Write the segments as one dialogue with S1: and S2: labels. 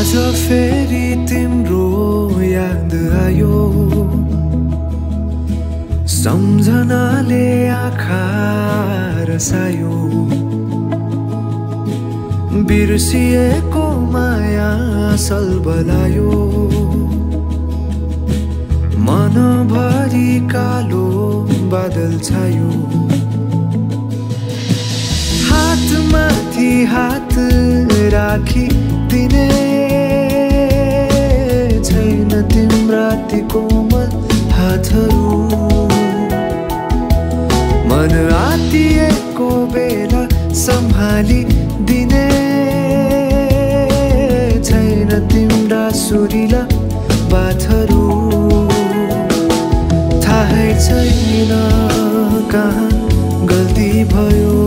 S1: आज फेरि तिम्रो याद आयो। सम्झनाले आँखा रसायो। बिर्सिएको माया सल बलायो। मनभरि कालो बादल छायो। हातमाथि हात राखी छैन मन आतिएको बेला सम्हाली दिने छैन तिम्रा सुरिला बाथहरू थाहै छैन कहाँ गल्ती भयो।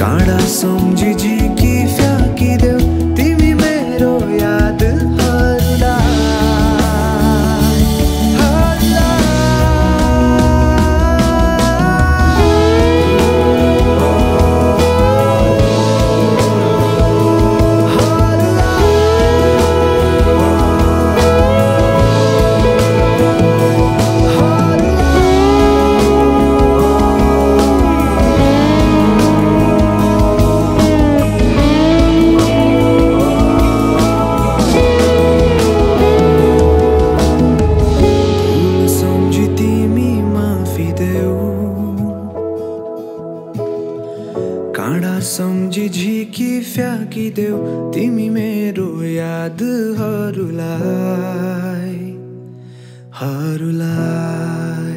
S1: काँडा सम्झी कि फ्याँकिदेऊ तिमी फ्याँकिदेऊ तिमी मेरो यादहरूलाई हरूलाई